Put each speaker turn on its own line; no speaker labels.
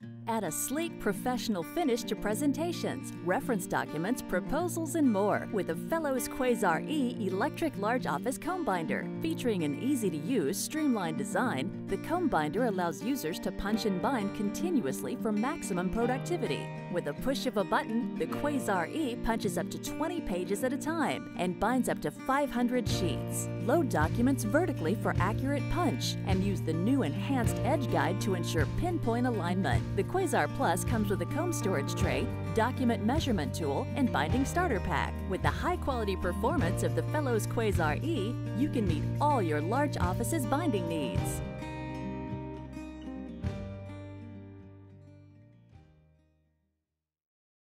Thank you. Add a sleek, professional finish to presentations, reference documents, proposals, and more with the Fellowes Quasar E Electric Large Office Comb Binder. Featuring an easy to use, streamlined design, the comb binder allows users to punch and bind continuously for maximum productivity. With a push of a button, the Quasar E punches up to 20 pages at a time and binds up to 500 sheets. Load documents vertically for accurate punch and use the new enhanced Edge Guide to ensure pinpoint alignment. The Quasar Plus comes with a comb storage tray, document measurement tool, and binding starter pack. With the high quality performance of the Fellowes Quasar E, you can meet all your large office's binding needs.